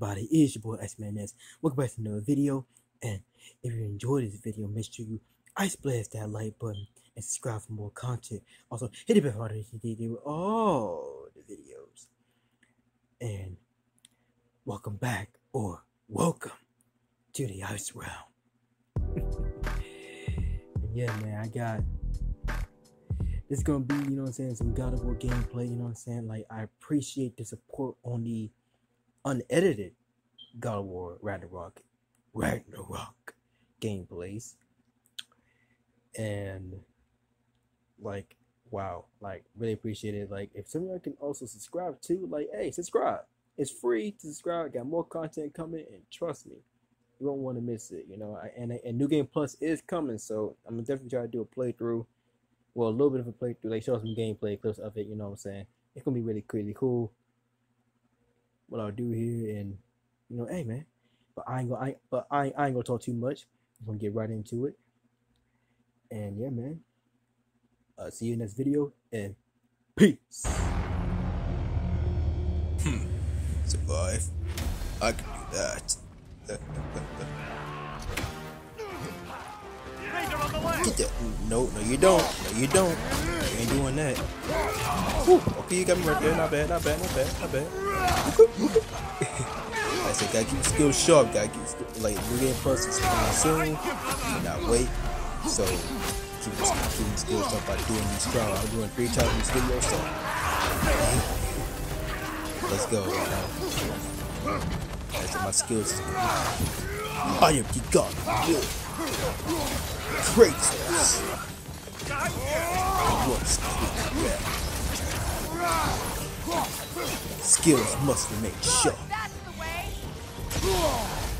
everybody? It's your boy Iceman X. Welcome back to another video. And if you enjoyed this video, make sure you ice blast that like button and subscribe for more content. Also, hit the bell button to do all the videos. And welcome back or welcome to the ice and yeah, man, I got it's gonna be, you know what I'm saying, some God of War gameplay, you know what I'm saying? Like I appreciate the support on the unedited God of War Ragnarok Ragnarok gameplays. And like wow, like really appreciate it. Like if some you can also subscribe too, like hey, subscribe. It's free to subscribe. Got more content coming, and trust me, you won't want to miss it. You know, I, and and New Game Plus is coming, so I'm gonna definitely try to do a playthrough well, a little bit of a playthrough. They show some gameplay clips of it. You know what I'm saying? It's gonna be really, really cool. What I'll do here, and you know, hey man, but I ain't gonna, I, but I, I ain't gonna talk too much. I'm gonna get right into it. And yeah, man. Uh, see you in next video, and peace. Hmm. Survive. I can do that. Get that. No, no, you don't. No, you don't. You ain't doing that. Whew. Okay, you got me right there. Not bad, not bad, not bad, not bad. I said, gotta keep skills sharp. Gotta keep like new game plus is coming soon. Do not wait. So keep keep skills sharp by doing these trials. I'm doing three times in this video, so let's go. I said my skills. I am the god. Kratos! Skills must remain sharp.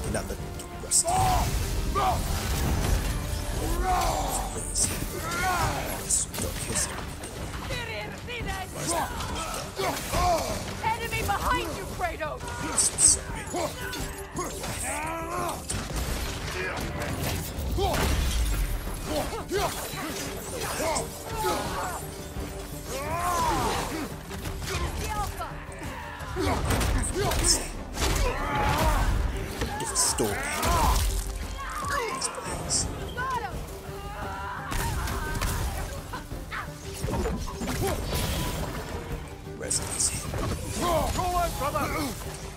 Cannot let them get rusty. Enemy behind you, Kratos! It's a story. Resonance. Go on, brother!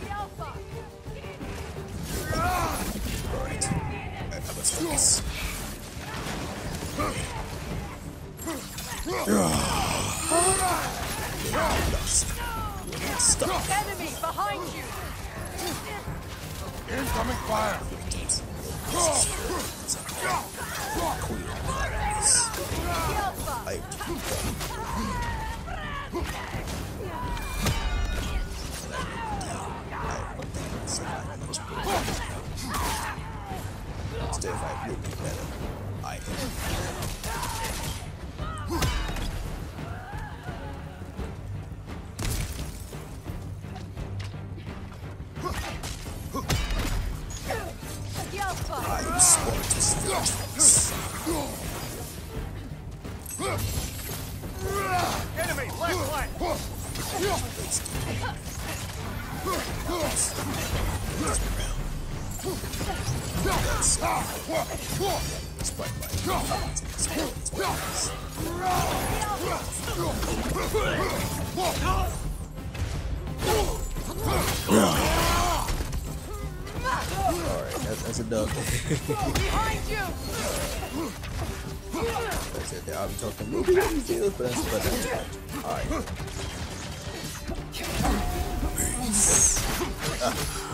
If I be better, I am. That's, a. Behind you! That's it. I'll be talking movie deals, but that's but that's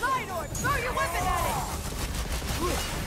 Lionor, throw your weapon at it!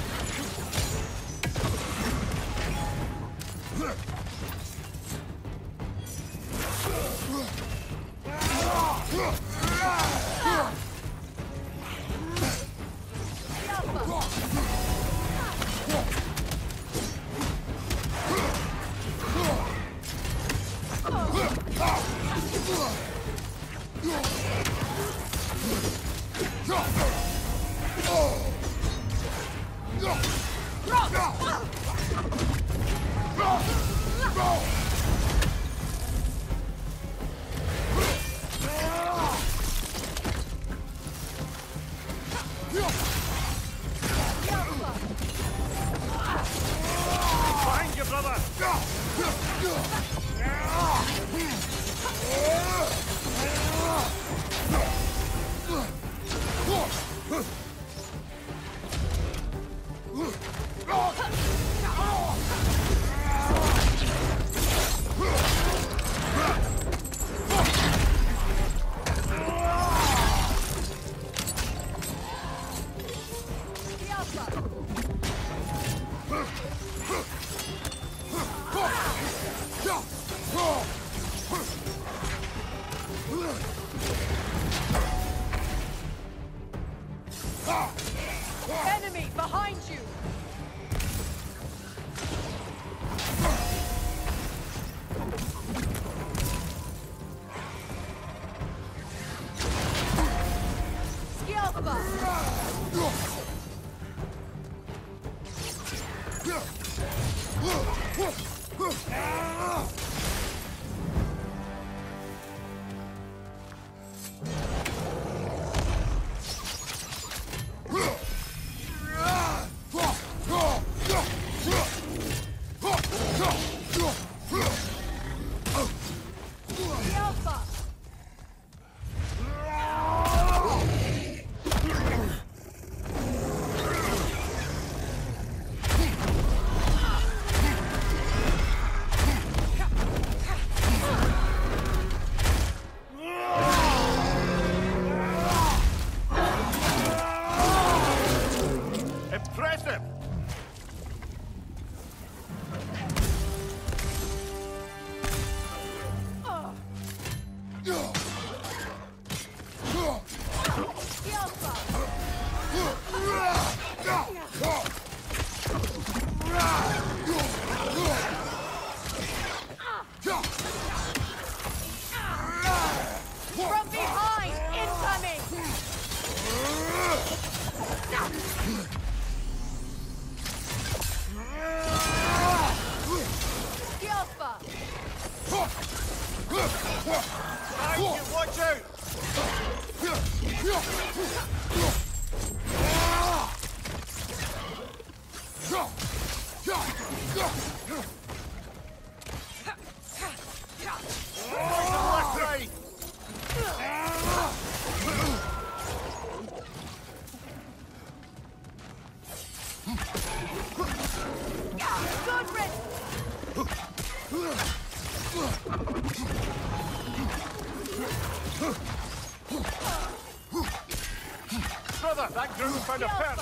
Alpha!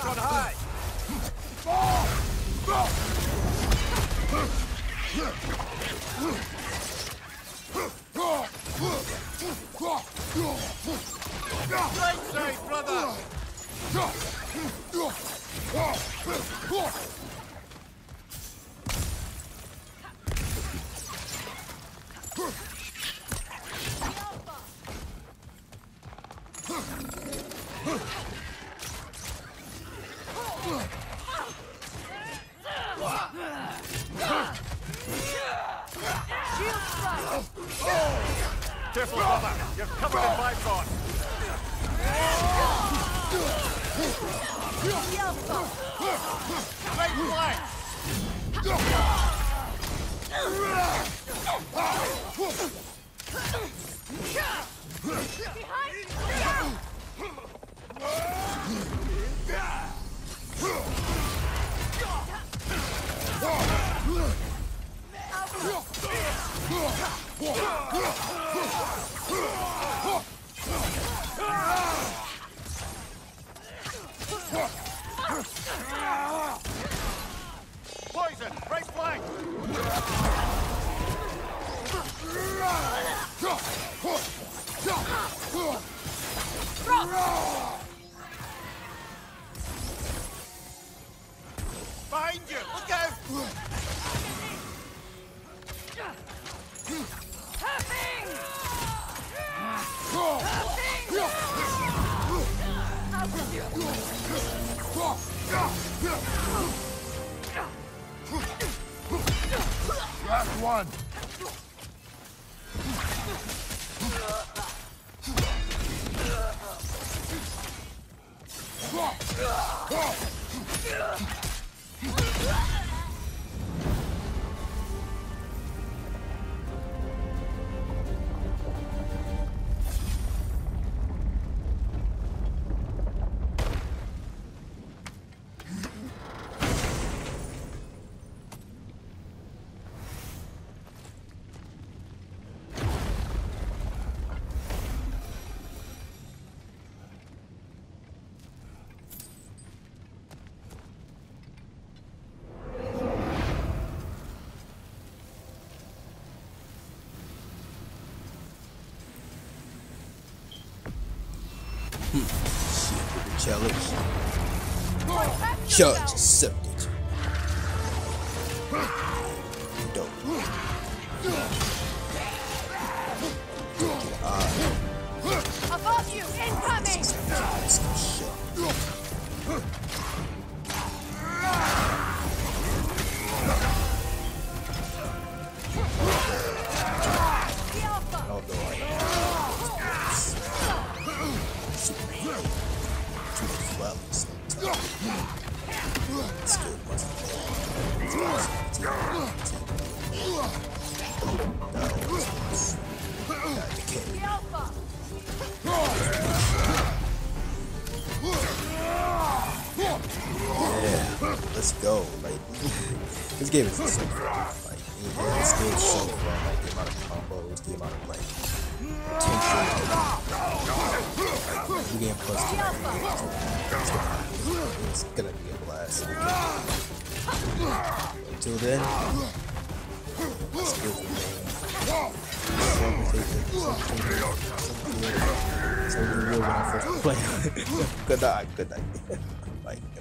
Watch on high! Great save, brother! Right flank! Yeah! Challenge. Judge accepted. Dope. Above you, in Yeah, let's go. Like this game is so fun. Like yeah, this game is so fun. Like the amount of combos, the amount of like potential. Like, like, new game plus two. It's gonna, it's gonna be a blast. Until then, let's go for when first play. good night, good night.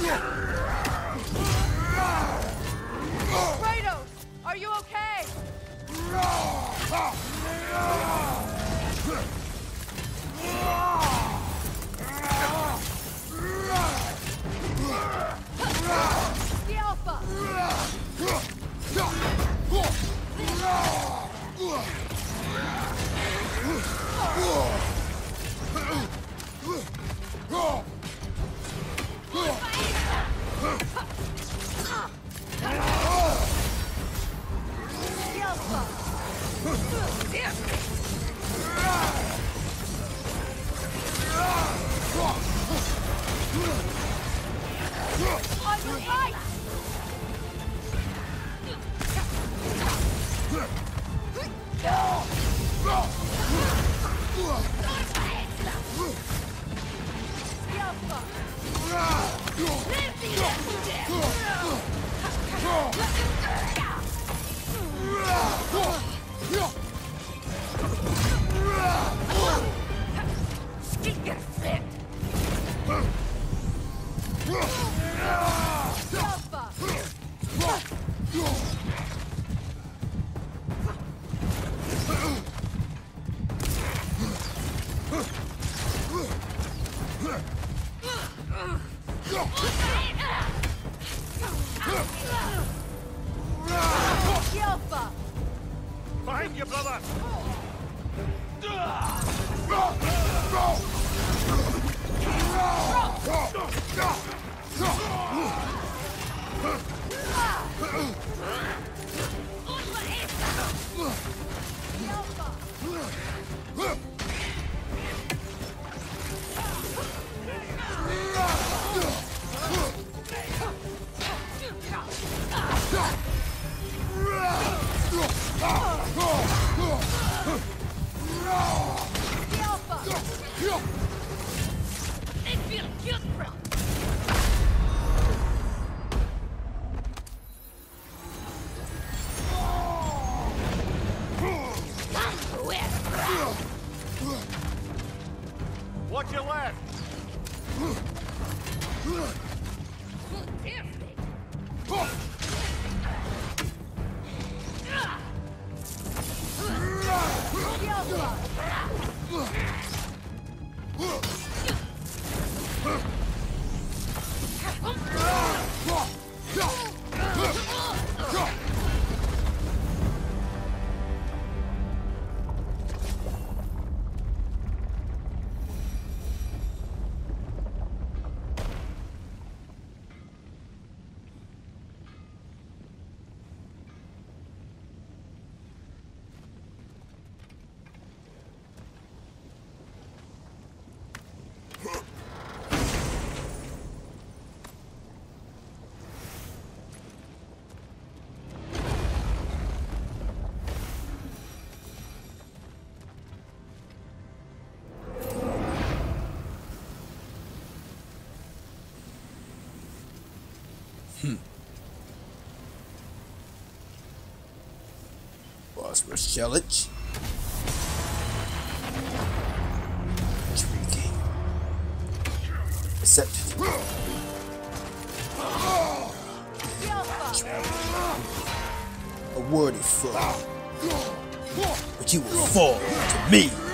The On your right! The Alpha! Behind you, brother. Boss rush challenge. Intriguing. A worthy foe. But you will fall to me.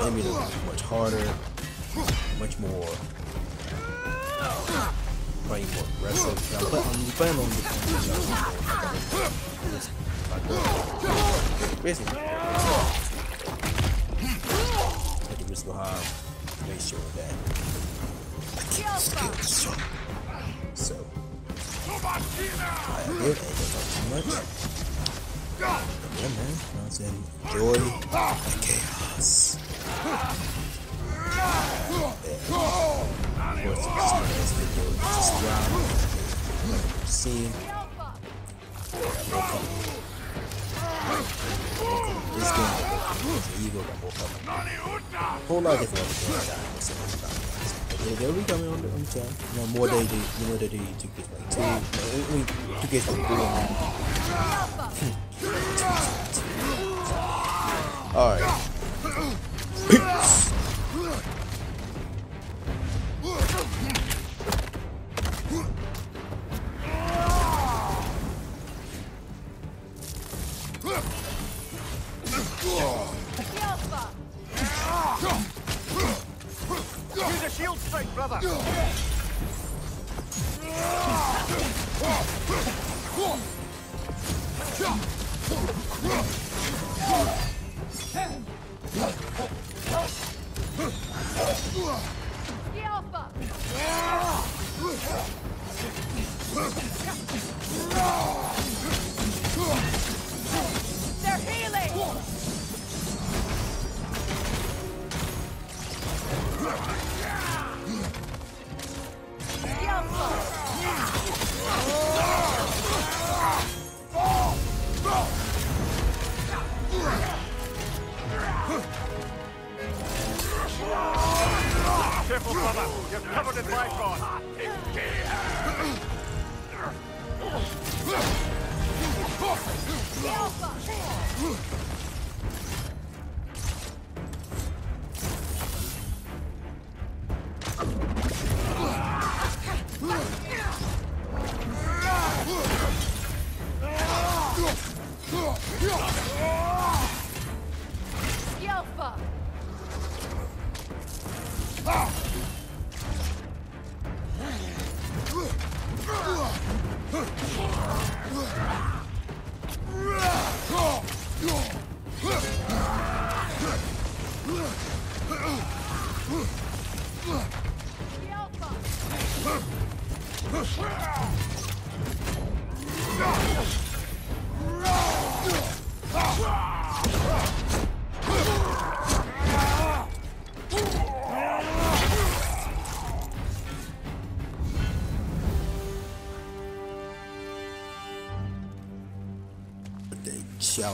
Damage is much harder, much more, probably more aggressive. I'm, playing on the basically. The risk behind. Make sure that skills. So I did. I gonna talk too much. Yeah, man. You what I'm saying? Enjoy the chaos. Of course, you see this video. Welcome. Welcome. This game. The Eagle got more coming. Whole lot of different games that saying about. They, they'll be coming on the, on the channel. You know, more they do, you know, they do 2K like 2. Alright. Careful, brother. You're covered in Bifrost. Yelpa!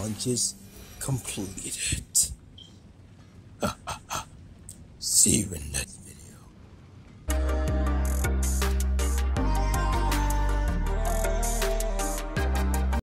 Challenges completed.